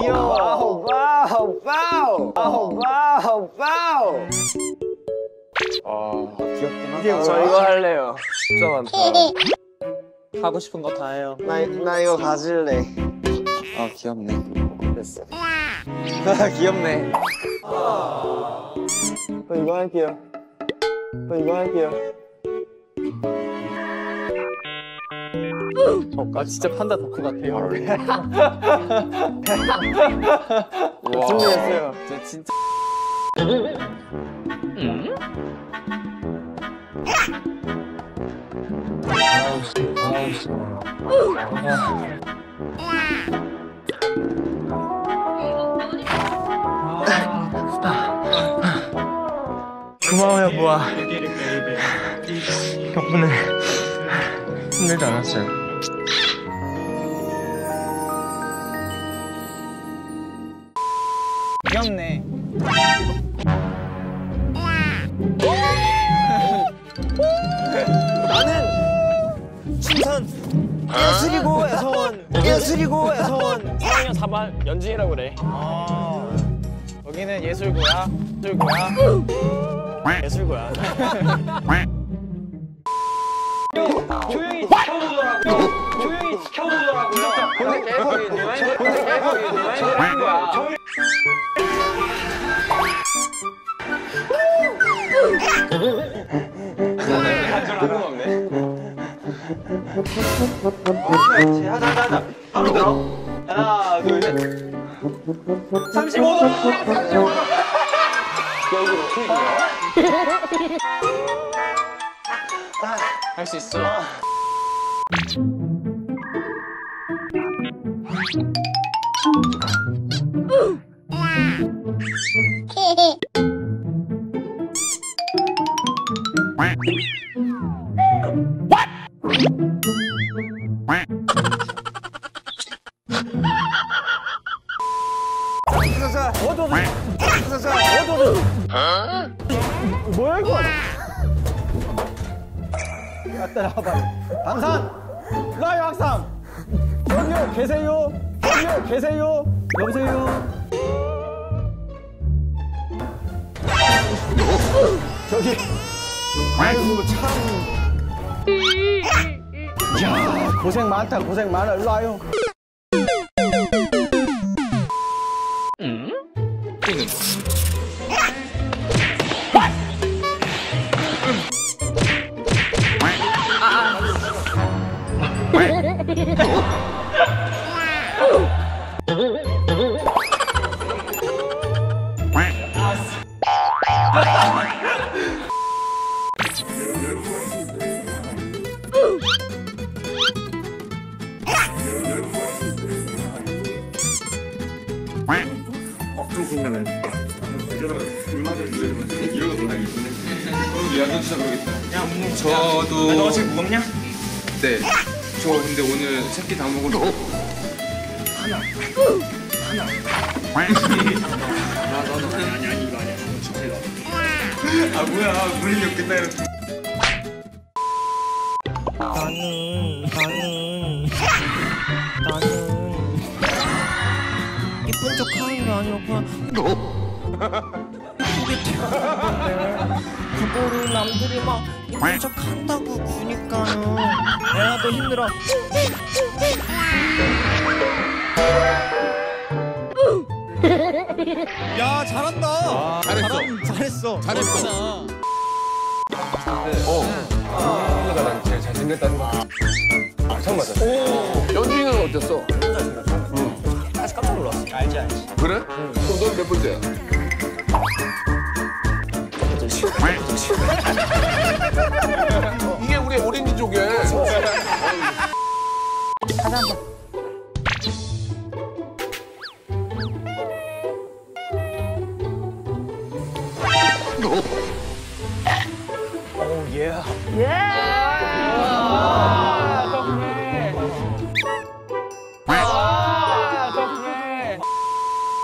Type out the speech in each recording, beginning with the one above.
귀여워. wow, wow, wow. wow, wow, wow. 아 귀엽긴 하다. 이게 저 이거 할래요. 진짜 많다. 하고 싶은 거 다 해요. 나, 나 이거 가질래. 아 귀엽네. 됐어. 귀엽네. 저 이거 할게요. 저 이거 할게요. 아, 진짜 판다 덕후 같아요. 와. 준비했어요. 저 진짜. 고마워요 부아 덕분에 힘들지 않았어요 나는 춘선 예술이고에서 예술이고에서 온 4학년 4반 연진이라고 그래. 아, 여기는 예술고야. 예술고야. 예술고야. 조용히 지켜보더라고요. 조용히 지켜보더라고요. 근데 계속. 근데 계속 있네. 거야. 하나, 둘, 셋. 35도! 35도! 할수 있어. 뭐야 이거? 갖다 놔봐. 방산 라이 학상 여기요 계세요? 여기요 계세요? 여보세요? 저기 아이고 참. 야 고생 많다 고생 많아 일로 와요. 저도 너 지금 무겁냐? 네. 저 근데 오늘 새끼 다 먹었어. 아 뭐야. 문이 없겠다 이렇게. 나는 나는. 나는 이쁜 척 하는 게 아니라 그냥 남들이 막 이쁜 척 한다고 그니까는 내가 더 힘들어 야 잘한다 잘했어. 잘했어 잘했어. 어. 연준이가 난 제일 잘생겼다는 거. 아, 처음 맞았어. 연준이는 어땠어? 사실 깜짝 놀랐어. 알지 알지. 그래? 그럼 넌 몇 번째야? 이게 우리 오렌지 쪽에.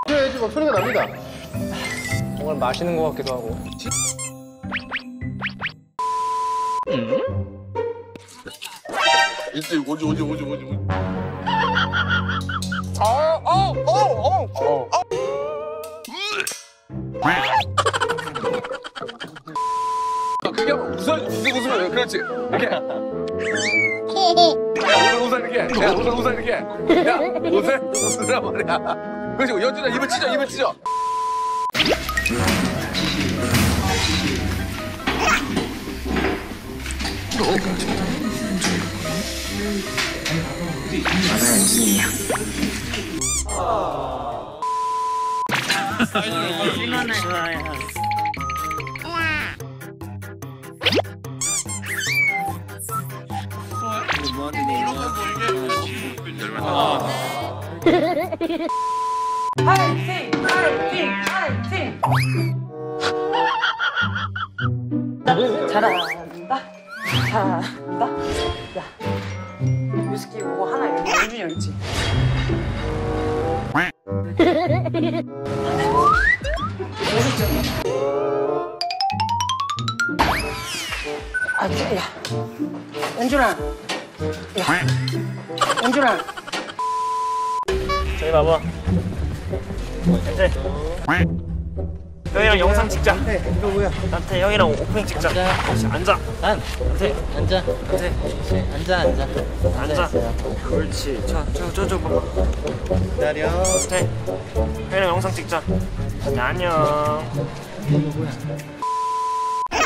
해야지 막 소리가 납니다. 정말 맛있는 것 같기도 하고. 응? 이제 오지 오지 오지 오지 오지. 어어어어 어. 그게 웃어 웃어 웃으면 그렇지 이렇게. 야 웃어 웃어 이렇게. 야 웃어 웃어 이렇게. 야 웃어 웃으란 말이야. 그렇지 연준아 입을 찢어 입을 찢어. 파이팅! 파이팅! 파이팅! 잘한 다. 잘한다. 야, 위스키 뭐 하나 연준이 형 있지? 아, 저, 야, 연준아, 야, 연준아. 저기 봐봐. 이제 형이랑 영상 찍자. 이거 뭐야? 나한테 형이랑 오프닝 찍자. 다시 앉아. 난 나한테 앉아 나한테 앉아 앉아 앉아. 그렇지. 저 저 저 저 봐. 기다려. 나한테 형이랑 영상 찍자. 네, 안녕.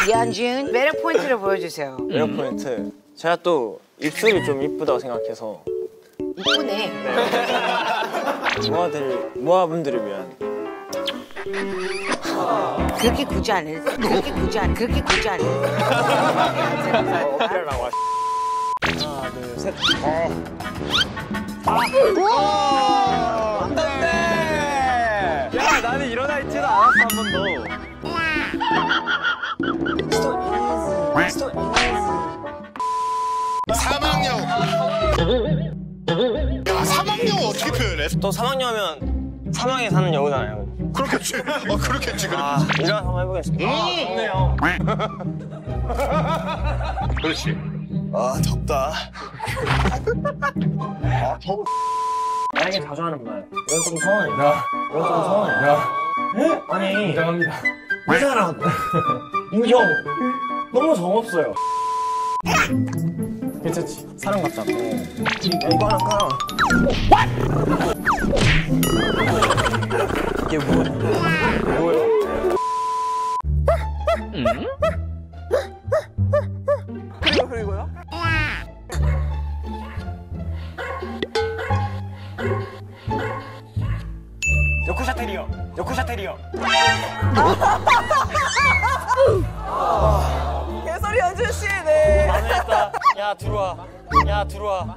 이한준 매력 포인트를 보여주세요. 매력 포인트. 제가 또 입술이 좀 이쁘다고 생각해서 이쁘네. 모아들 모아분들을 위한 그렇게 굳이 안 돼. 그렇게 굳이 안 그렇게 굳이 안 돼. 나와. 하나 둘 셋. 야 나는 일어나 있지도 않았어 한 번도. 사망령. 야 사망령 어떻게 표현해? 또 사막여면 사막에 사는 여우잖아요. 그렇겠지. 어 그렇겠지. 그렇 아 일어나 한번 해보겠습니다. 아 좋네요. 그렇지. 아 덥다. 아 더워. 나에게 자주 하는 말. 이건 좀 서운해. 야. 이건 좀 서운해. 야. 아니. 인정합니다. 이 사람. 이형 너무 정없어요. 괜찮지? 사람 같잖아. 야, 이거 하나 깔아. 이게 뭐야? 그리고 그리고요? 요코샤 테리어. 개소리 연준 씨, 네. 만회했다. 야 들어와. 야 들어와.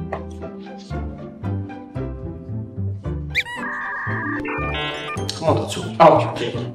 한번더 줘. 아 오케이 오케이.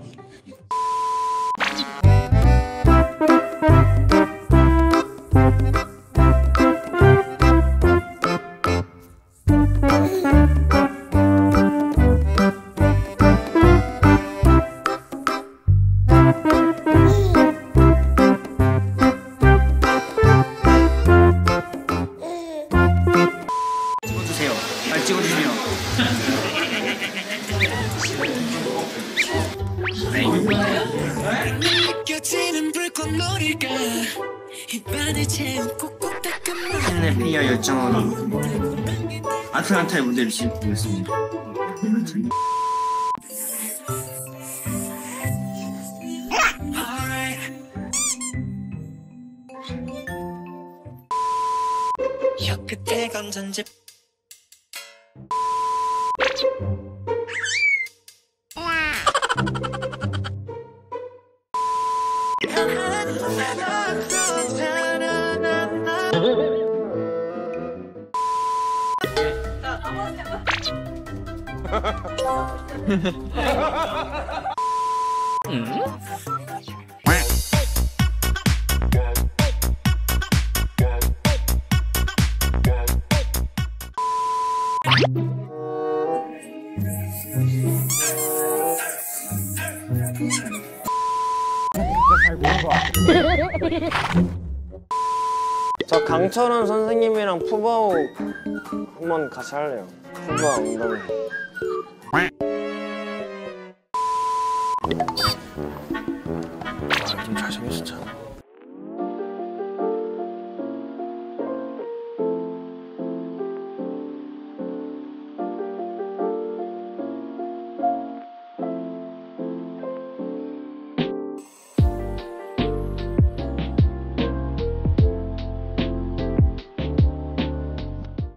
찍어주세요. 잘 찍어주세요. 팬의 피어 열정으로 아틀란타의 무대를 지켜보겠습니다. 혀끝에 건전지 저 강철원 선생님이랑 푸바오 한 번 같이 할래요. 푸바 엉덩이.